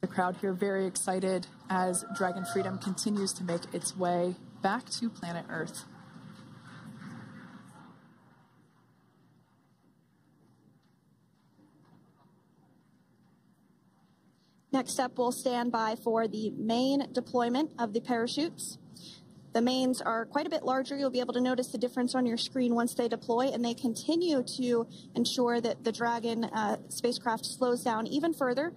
The crowd here very excited as Dragon Freedom continues to make its way back to planet Earth. Next up, we'll stand by for the main deployment of the parachutes. The mains are quite a bit larger. You'll be able to notice the difference on your screen once they deploy, and they continue to ensure that the Dragon uh, spacecraft slows down even further.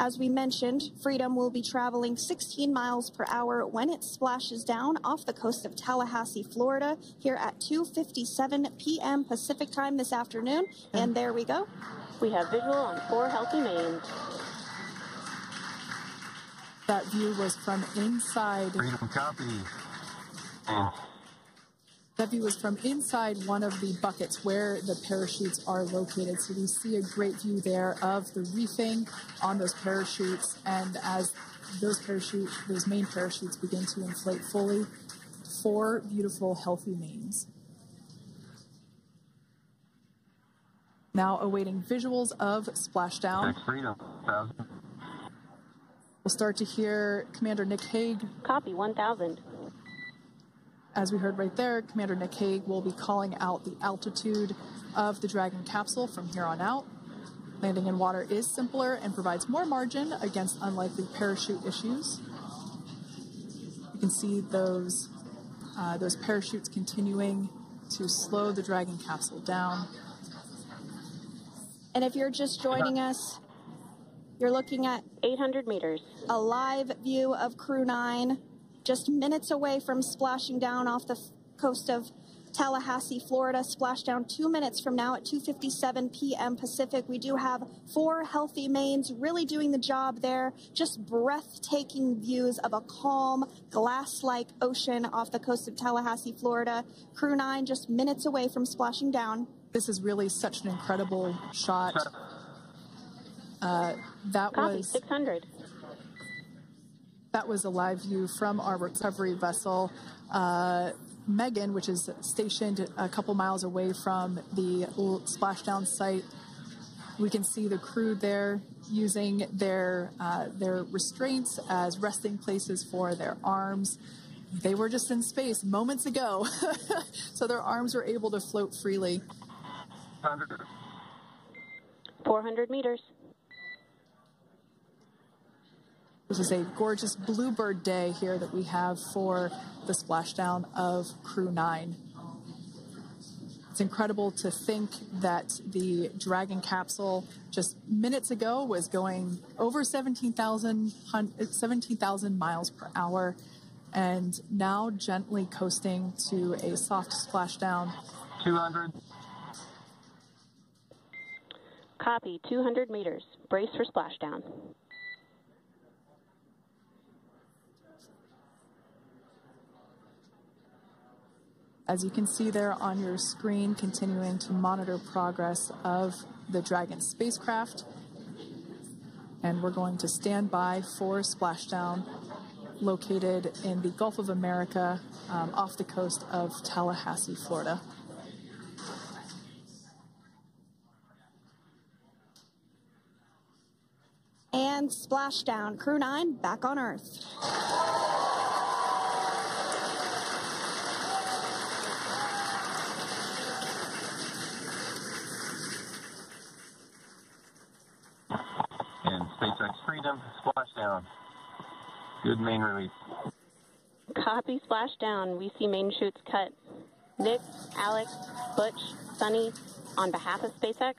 As we mentioned, Freedom will be traveling 16 miles per hour when it splashes down off the coast of Tallahassee, Florida, here at 2:57 p.m. Pacific time this afternoon. And there we go. We have visual on four healthy mains. That view was from inside. Freedom copy. That view was from inside one of the buckets where the parachutes are located. So we see a great view there of the reefing on those parachutes. And as those parachute, those main parachutes begin to inflate fully, four beautiful, healthy mains. Now awaiting visuals of splashdown. Next freedom. Thousand. We'll start to hear Commander Nick Hague Copy 1000. As we heard right there, Commander Nick Hague will be calling out the altitude of the Dragon capsule from here on out. Landing in water is simpler and provides more margin against unlikely parachute issues. You can see those, uh, those parachutes continuing to slow the Dragon capsule down. And if you're just joining us, you're looking at 800 meters. a live view of Crew 9 just minutes away from splashing down off the f- coast of Tallahassee, Florida. Splashdown two minutes from now at 2:57 p.m. Pacific. We do have four healthy mains really doing the job there. Just breathtaking views of a calm, glass-like ocean off the coast of Tallahassee, Florida. Crew 9 just minutes away from splashing down. This is really such an incredible shot. Uh, that Copy was 600. That was a live view from our recovery vessel, uh, Megan, which is stationed a couple miles away from the splashdown site. We can see the crew there using their uh, their restraints as resting places for their arms. They were just in space moments ago, so their arms were able to float freely. 400 meters. This is a gorgeous bluebird day here that we have for the splashdown of Crew 9. It's incredible to think that the Dragon capsule just minutes ago was going over 17,000 hun- 17,000 miles per hour and now gently coasting to a soft splashdown. 200. Copy 200 meters. Brace for splashdown. As you can see there on your screen, continuing to monitor progress of the Dragon spacecraft. And we're going to stand by for splashdown located in the Gulf of America um, off the coast of Tallahassee, Florida. And splashdown. Crew 9 back on Earth. And SpaceX Freedom. Splashdown. Good main release. Copy splashdown. We see main chutes cut. Nick, Alex, Butch, Suni, on behalf of SpaceX,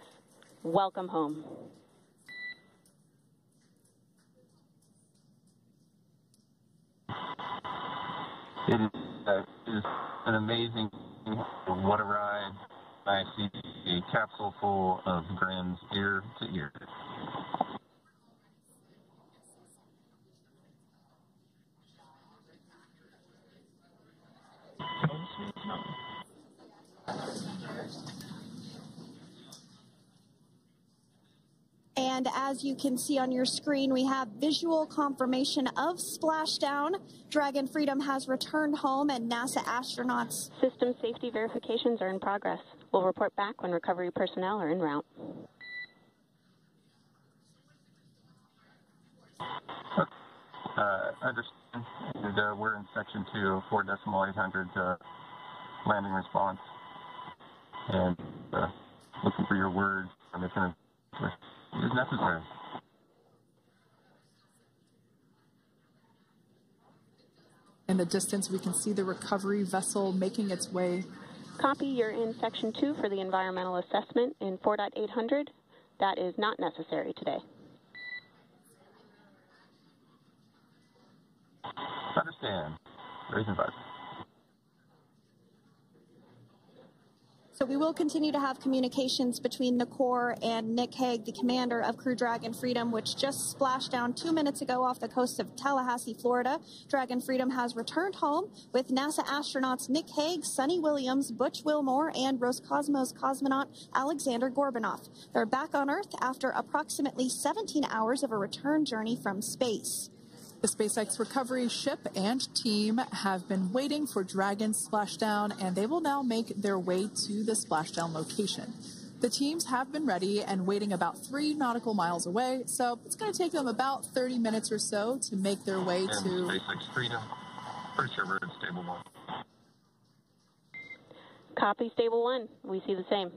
welcome home. It is, uh, it is an amazing, what a ride. I see a capsule full of grins ear to ear. And as you can see on your screen, we have visual confirmation of splashdown. Dragon Freedom has returned home, and NASA astronauts System safety verifications are in progress. We'll report back when recovery personnel are en route. Uh, understand. And, uh, we're in section two, four decimal eight hundred uh, landing response, and uh, looking for your words and if it is necessary. In the distance, we can see the recovery vessel making its way. Copy, you're in section two for the environmental assessment in 4.800. That is not necessary today. Understand. Raising five. So we will continue to have communications between the Corps and Nick Hague, the commander of Crew Dragon Freedom, which just splashed down two minutes ago off the coast of Tallahassee, Florida. Dragon Freedom has returned home with NASA astronauts Nick Hague, Suni Williams, Butch Wilmore, and Roscosmos cosmonaut Alexander Gorbunov. They're back on Earth after approximately 17 hours of a return journey from space. The SpaceX recovery ship and team have been waiting for Dragon splashdown, and they will now make their way to the splashdown location. The teams have been ready and waiting about three nautical miles away, so it's going to take them about 30 minutes or so to make their way And to. SpaceX Freedom. Pretty sure we're in stable one. Copy, stable one. We see the same.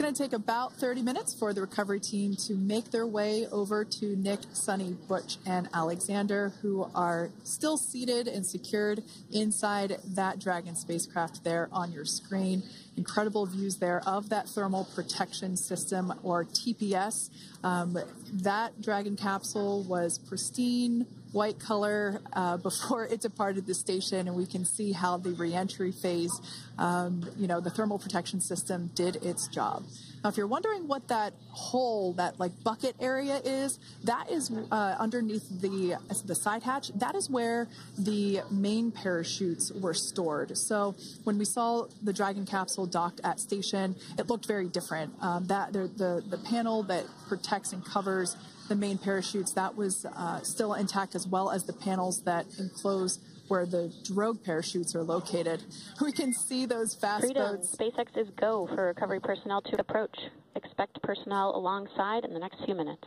Going to take about 30 minutes for the recovery team to make their way over to Nick, Suni, Butch, and Alexander, who are still seated and secured inside that Dragon spacecraft there on your screen. Incredible views there of that thermal protection system or TPS. Um, that Dragon capsule was pristine, white color uh, before it departed the station, and we can see how the reentry phase, um, you know, the thermal protection system did its job. Now, if you're wondering what that hole, that like bucket area is, that is uh, underneath the the side hatch. That is where the main parachutes were stored. So when we saw the Dragon capsule docked at station, it looked very different. Um, that the, the the panel that protects and covers the main parachutes that was uh, still intact, as well as the panels that enclose where the drogue parachutes are located. We can see those fast Freedom. boats. SpaceX is go for recovery personnel to approach. Expect personnel alongside in the next few minutes.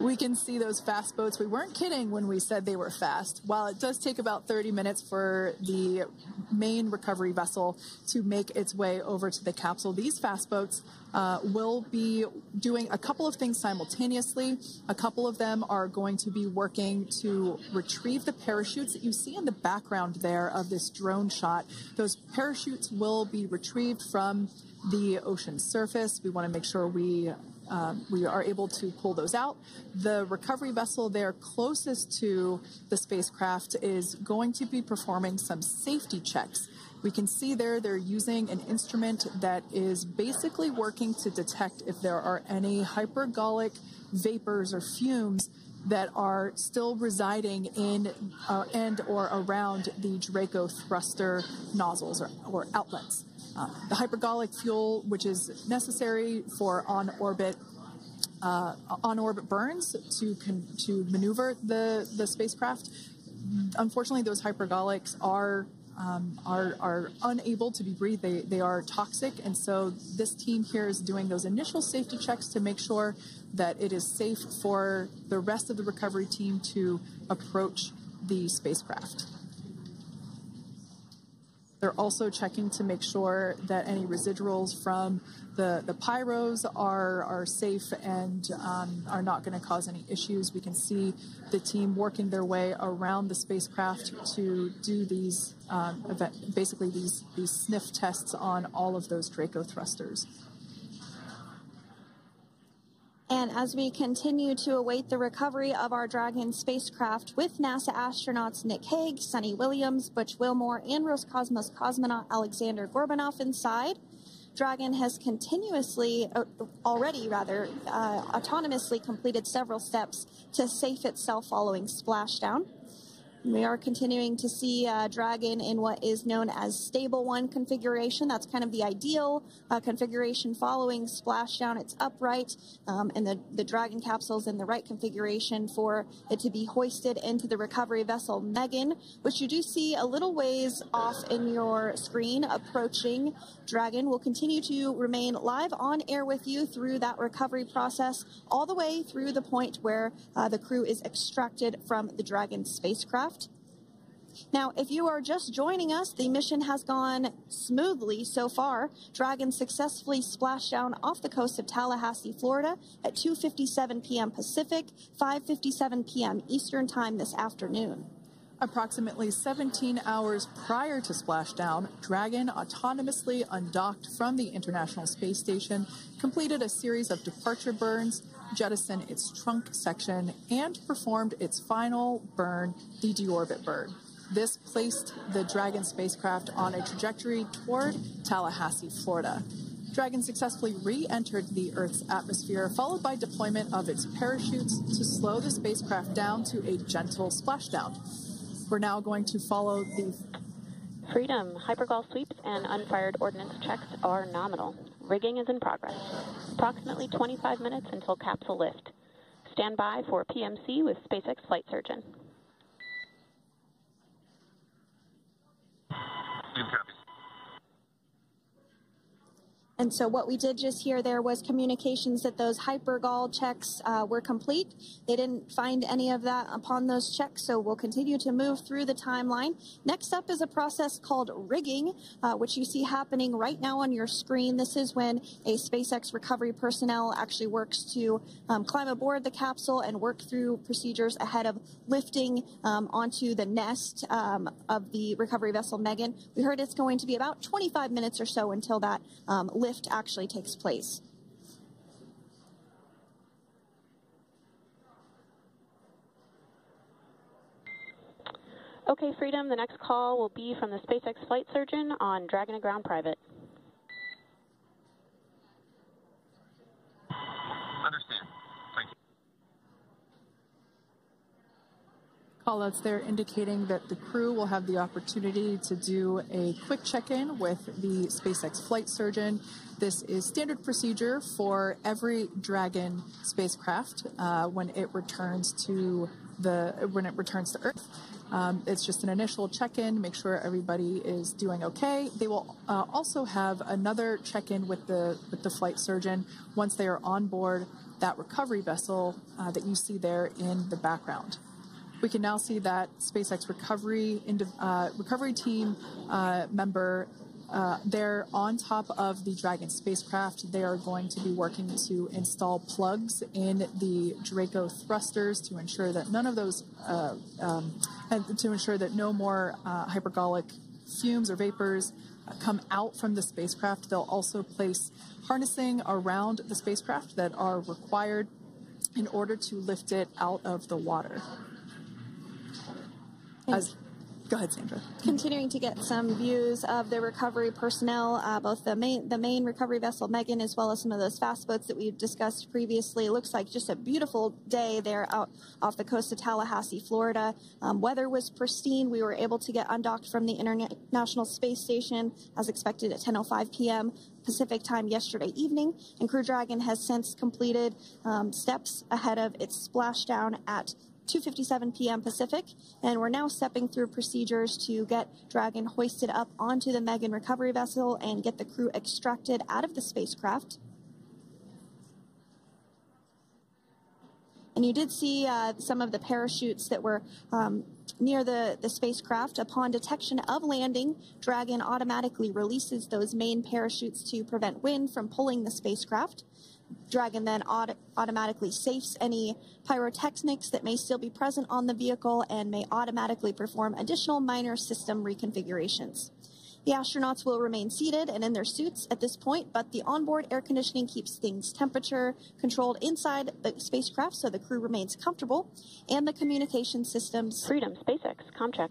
We can see those fast boats. We weren't kidding when we said they were fast. While it does take about 30 minutes for the main recovery vessel to make its way over to the capsule, these fast boats uh, will be doing a couple of things simultaneously. A couple of them are going to be working to retrieve the parachutes that you see in the background there of this drone shot. Those parachutes will be retrieved from the ocean surface. We want to make sure we um, we are able to pull those out. The recovery vessel there closest to the spacecraft is going to be performing some safety checks. We can see there they're using an instrument that is basically working to detect if there are any hypergolic vapors or fumes that are still residing in uh, and or around the Draco thruster nozzles or, or outlets. Uh, the hypergolic fuel, which is necessary for on-orbit uh, on-orbit burns to to maneuver the the spacecraft. Unfortunately, those hypergolics are um, are are unable to be breathed. They they are toxic, and so this team here is doing those initial safety checks to make sure that it is safe for the rest of the recovery team to approach the spacecraft. They're also checking to make sure that any residuals from the, the pyros are, are safe and um, are not going to cause any issues. We can see the team working their way around the spacecraft to do these, um, event, basically these, these sniff tests on all of those Draco thrusters. And as we continue to await the recovery of our Dragon spacecraft with NASA astronauts Nick Hague, Suni Williams, Butch Wilmore, and Roscosmos cosmonaut Alexander Gorbunov inside, Dragon has continuously, uh, already rather, uh, autonomously completed several steps to safe itself following splashdown. We are continuing to see uh, Dragon in what is known as stable one configuration. That's kind of the ideal uh, configuration following splashdown. It's upright, um, and the, the Dragon capsule's in the right configuration for it to be hoisted into the recovery vessel Megan, which you do see a little ways off in your screen approaching. Dragon will continue to remain live on air with you through that recovery process, all the way through the point where uh, the crew is extracted from the Dragon spacecraft. Now, if you are just joining us, the mission has gone smoothly so far. Dragon successfully splashed down off the coast of Tallahassee, Florida at 2:57 p.m. Pacific, 5:57 p.m. Eastern Time this afternoon. Approximately 17 hours prior to splashdown, Dragon autonomously undocked from the International Space Station, completed a series of departure burns, jettisoned its trunk section, and performed its final burn, the deorbit burn. This placed the Dragon spacecraft on a trajectory toward Tallahassee, Florida. Dragon successfully re-entered the Earth's atmosphere, followed by deployment of its parachutes to slow the spacecraft down to a gentle splashdown. We're now going to follow the Freedom. Hypergol sweeps and unfired ordnance checks are nominal. Rigging is in progress. Approximately 25 minutes until capsule lift. Stand by for PMC with SpaceX flight surgeon. Team Copy. And so what we did just hear there was communications that those hypergol checks uh, were complete. They didn't find any of that upon those checks, so we'll continue to move through the timeline. Next up is a process called rigging, uh, which you see happening right now on your screen. This is when a SpaceX recovery personnel actually works to um, climb aboard the capsule and work through procedures ahead of lifting um, onto the nest um, of the recovery vessel Megan. We heard it's going to be about 25 minutes or so until that um, lift lift actually takes place. Okay, Freedom, the next call will be from the SpaceX flight surgeon on Dragon and Ground Private. Callouts there indicating that the crew will have the opportunity to do a quick check-in with the SpaceX flight surgeon. This is standard procedure for every Dragon spacecraft uh, when it returns to the when it returns to Earth. Um, it's just an initial check-in, make sure everybody is doing okay. They will uh, also have another check-in with the with the flight surgeon once they are on board that recovery vessel uh, that you see there in the background we can now see that SpaceX recovery uh, recovery team uh, member. Uh, they're on top of the Dragon spacecraft. They are going to be working to install plugs in the Draco thrusters to ensure that none of those, uh, um, to ensure that no more uh, hypergolic fumes or vapors uh, come out from the spacecraft. They'll also place harnessing around the spacecraft that are required in order to lift it out of the water. As, go ahead, Sandra. Continuing to get some views of the recovery personnel, uh, both the main the main recovery vessel Megan, as well as some of those fast boats that we've discussed previously. It looks like just a beautiful day there out off the coast of Tallahassee, Florida. Um, weather was pristine. We were able to get undocked from the International Space Station as expected at 10:05 p.m. Pacific time yesterday evening, and Crew Dragon has since completed um, steps ahead of its splashdown at 2.57 p.m. Pacific, and we're now stepping through procedures to get Dragon hoisted up onto the Megan recovery vessel and get the crew extracted out of the spacecraft. And you did see uh, some of the parachutes that were um, near the, the spacecraft. Upon detection of landing, Dragon automatically releases those main parachutes to prevent wind from pulling the spacecraft. Dragon then auto automatically safes any pyrotechnics that may still be present on the vehicle and may automatically perform additional minor system reconfigurations. The astronauts will remain seated and in their suits at this point, but the onboard air conditioning keeps things temperature controlled inside the spacecraft so the crew remains comfortable, and the communication systems. Freedom, SpaceX, Comcheck.